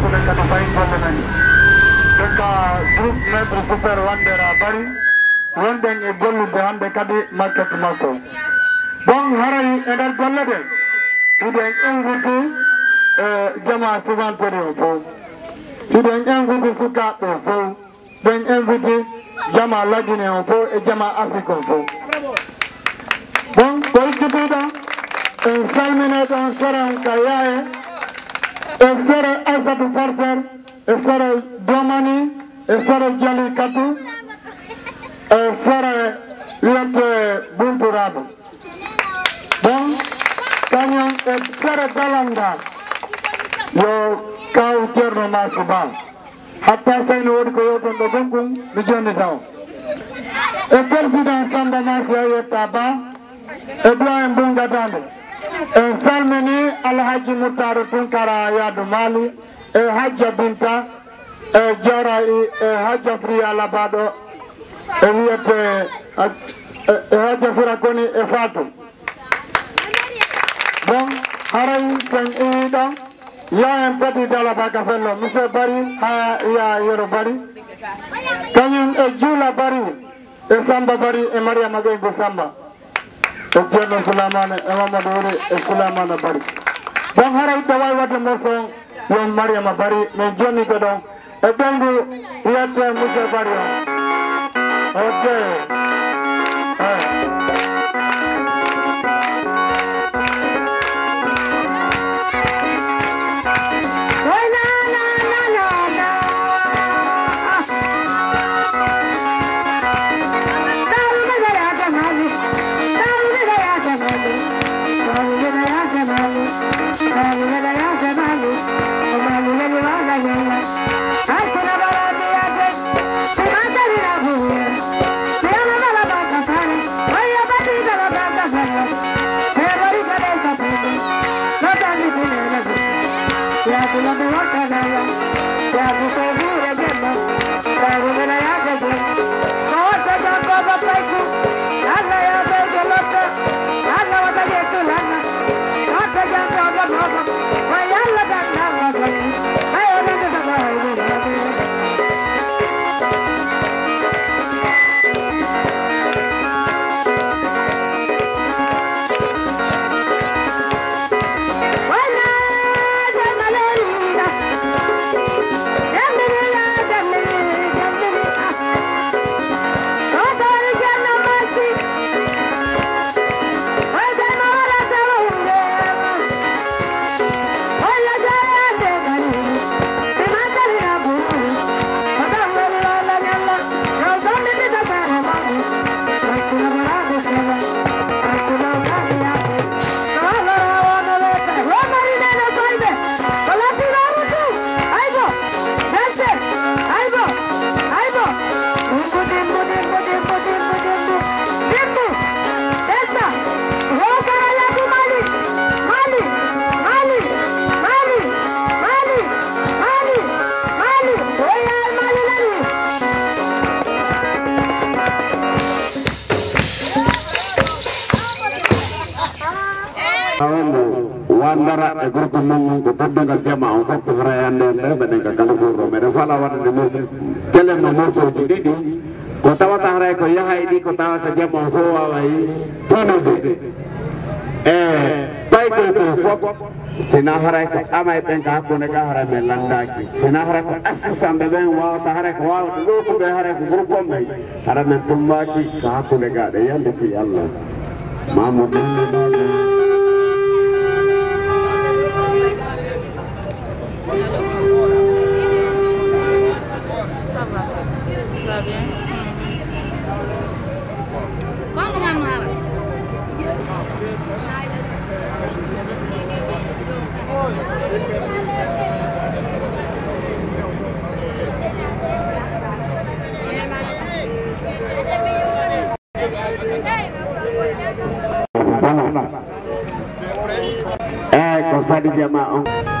sule kadi fayin golle men donc groupe maître super wandera bari wonɗen e gollude hannde kadi market makko bon haray e nder golle ɗe hiɗen ƴengude e jama subantori o fof hiɗen ƴengude sukaɓe o fof ɗen ƴengude jama lagine o fof e jama afrique o fof bon ko ikkitiɗo en salmine ɗon soron ka yaye এছাড়া আসাদ ফারসার এছাড়া দমানি এছাড়া জ্ঞানী কাতু এছাড়া ইয়াতে বুন্টু Bun, বং কানিয়ং এছাড়া দালান্দা yo kau cerno masu bang hatta sai no wodi ko yoton do gonkum mi jonde taw e président samba masu ayetta ba e doyen bunga tande en salmini alhaji mutaru tunkara yadu mali e hajja binta e jara e hajja friya labaɗo e wiyete e hajja fira koni e fatou bon haray sen iwiɗo ya en pati dala baka fello. Monsieur bari ha ya yero bari. Kañum e juula bari e samba bari e mariama ɓeygo samba Kepada Sulaimane, Imam Abdul, Sulaimane Bari. Jom hari itu awal waktu musim yang Maria Mabari menjadi kedua. Ekonomi yang terus berjalan. Okay. Caralho! Wandara e gorko mon ko teddugal jama on fof ko harayande nde mbeɗen ka kala furro meɗen fala waɗande morso kelema morsoji ɗiɗi ko tawata haray ko yahay ɗi ko tawata jama on fof waway tinude e ɓay koy ko fof sina haray ko amay ɓen ka hakkude ka haray men landaki sina haray ko assisamɓe ɓen wawata haray ko wawata ɗokuɓe haray ko groupe on ɓen hara men tummaki ko hakkude gaɗe yande fi allah Eh, kau sadi jamaah.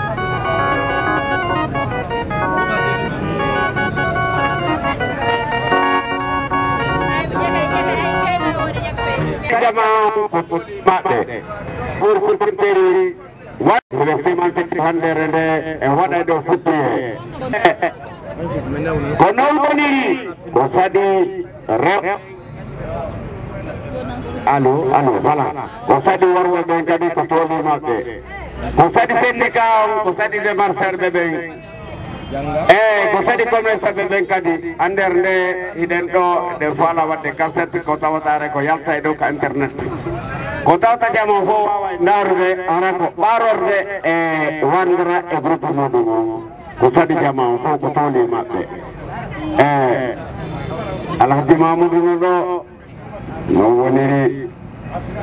Alo, alo, voilà. Vous savez, vous avez un gamin qui est tout le monde. Vous savez, c'est des gars, vous savez, des marchands de bébés. eyyi eh, ko sadi commerce saɓe ɓen kadi ha nder nde hiɗen ɗo ɗe faala wadde cassette ko tawatare ko yalta e ɗo ko internet. Ko tawtake mo fof wawa e ndarude ara ko ɓarorde e wandira e groupe muɗum. Ko sadi jama o fof ko tooli e maɓɓe. Eyyi alhaji mamoudou mamoudouno ɗo non woniri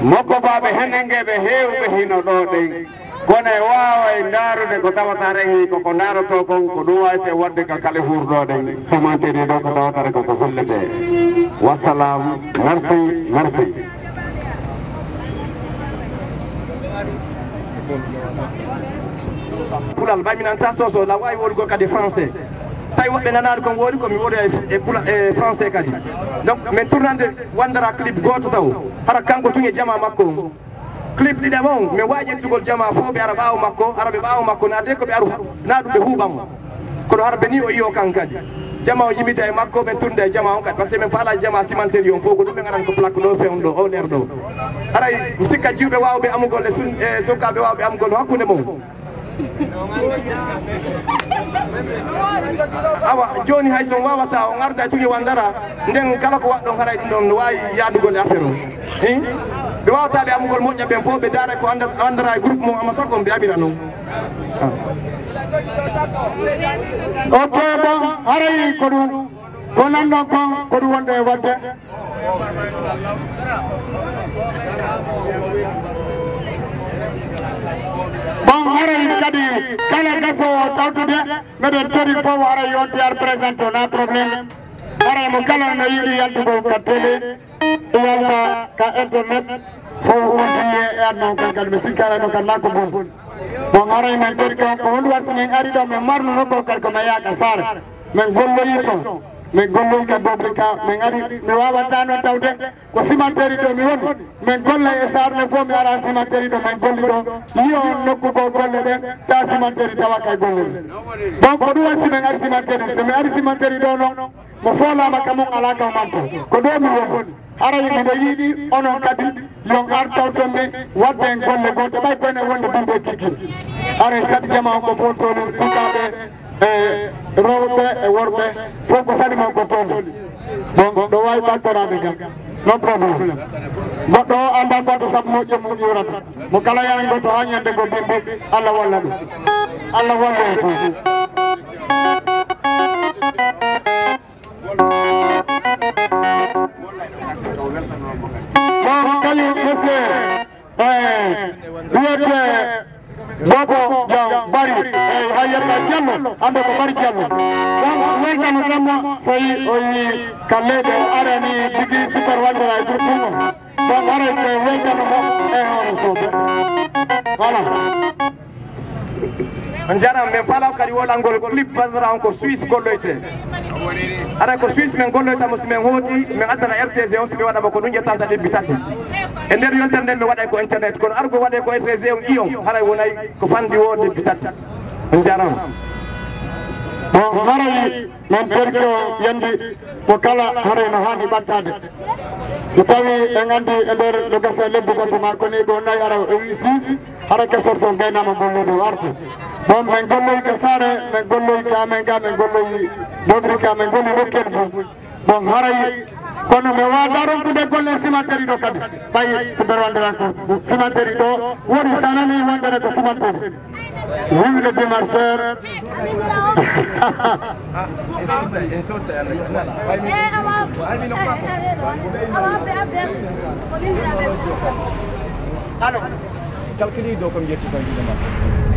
mokko baɓe henengeɓe hewɓe hino ɗo ɗen kono e wawa e daarude ko tawata rehi koko daaroto kon ko ɗum wawte wadde ka kale hurɗode samantede ɗo ko tawatata koko fullete wassalam merci merci. Pulal mbaminanta soso la wawi woɗugo kadi français. So tawi woɓɓe nanani kon woodi komi woodi e, e pula e français kadi. Donc min tournande wandara clip goto taw. Hara kanko tun e jama makko. clip ɗiɗam on. Mi wawi ƴettugol jama fof ɓe ara ɓaawo makko ara ɓe ɓaawo makko naade ko ɓe aru na ɗum ɓe huuɓamo kono hara ɓe ni o iyo kan kadi jama o yimita e makko ɓe tunda e jama on kadi. Par ce que min paala jama cimanteri on fof ko ɗum ɓe garan ko plaque ɗo fewn ɗo o nder ɗo. Aray sikka jiwɓe wawɓe amugol e sun e sukkaɓe wawɓe amugol no hakkude mon awa joni hay son wawata on arda e tugi wandara nden kala ko waɗɗon haray ɗum ɗon no wawi yadugol e affaire o. I ɓe wawtaɓe amugol moƴƴa ɓen fof ɓe daara ko andara e groupe mo amata tako ɓe amira noon ah. ok bon haray ko ɗum ko nanɗon kon ko ɗum wonɗo e wadde. Bon haray kadi kala gasowo tawtude meɗen tori fof haray yonti ar présenté na probléme haray mo kala no yiɗi yaltugo ka télé. walla ka internet fo wurdi e adnan kan kadi mi sikkala ɗo kan nakko bon bon garay men ɓeri ko ko wondu warsi min ari ɗo min marnuno nokko kadi ko yaaka saara min golloyi ko min golloyi ka bobri ka min ari mi wawatano tawde ko simantéri ɗo mi woni. Min golle e sarle fof mi ara simantéri ɗo min golli ɗo. Yiyo on nokku ko golle ɗen ta simantéri tawa kay e gollel donc ko ɗum wasi min ari simantéri somi ari simantéri ɗo noon mo folama kamon ala kam manto ko ɗo mi woni. aray mino yiiɗi onon kadi yon artaw ton ni wadde en golle goto ɓay koyne wonde bimɓe kikil aray e sati jama on ko toon tonen sukaɓe e rewɓe e worɓe fof ko sali mon ko tooni donc ɗo wawi ɓaltorade gam non probléme goɗɗo o anda goto saabu moƴƴo mum ƴurata. Mo kala yaran goto ha ñande go bimbi allah walla ɗum. Allah walla e fof Thank. wiyete gogo jam bari hayyata jammo ambe ko bari jammo donc wenkano jammo soyi oyi kallede arani digi super waldora e groupemo donc ara ko wenkano mo e hono sobe voilà on jarama min falaw kadi wolangol clip bandiraon ko suisse golloyte ara ko suisse men golloytamo so min hooti min addana rtg on so mi waɗama ko ɗum ƴettanta ɗebbi tati e nder yontere nde mi waɗay ko internet. Kono argo waɗe ko rtg on iyon haray wonay ko fandi wo bitat tati on jarama bon haray min perko ko yandi ko kala haray no hani ɓattade so tawi en andi e nder no gasa lebbu gonko ma ko ni ɗo nayi ara o wi sis hara kesorto gaynama gollude artu bon min golloyi ka sare min golloyi ka amen ga min golloyi bodri ka min golli rokkel bo bon haray kono mewadaro kude kono simateri do kabi bai sebero andela ko simateri do. Wori sana ni wandara ko simanto wori de marser. Alors, calculez donc comme il y a tout dans le monde.